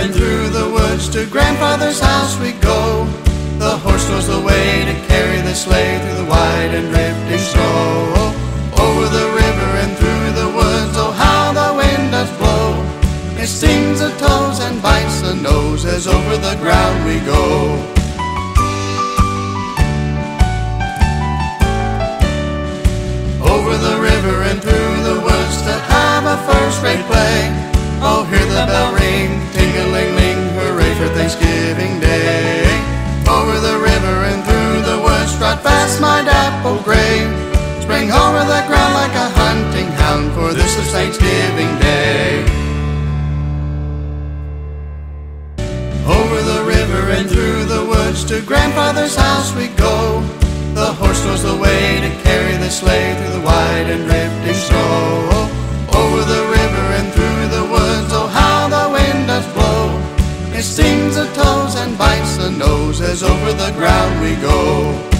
and through the woods to grandfather's house we go. The horse knows the way to carry the sleigh through the wide and drifting snow. Over the river and through the woods, oh how the wind does blow. It stings the toes and bites the nose as over the ground we go. Over the river and through the woods to have a first-rate play. Oh, hear the bell fast my dapple gray. Spring over the ground like a hunting hound, for this is Thanksgiving Day. Over the river and through the woods to grandfather's house we go. The horse knows the way to carry the sleigh through the wide and drifting snow. Over the river and through the woods, oh how the wind does blow. It stings the toes and bites the nose as over the ground we go.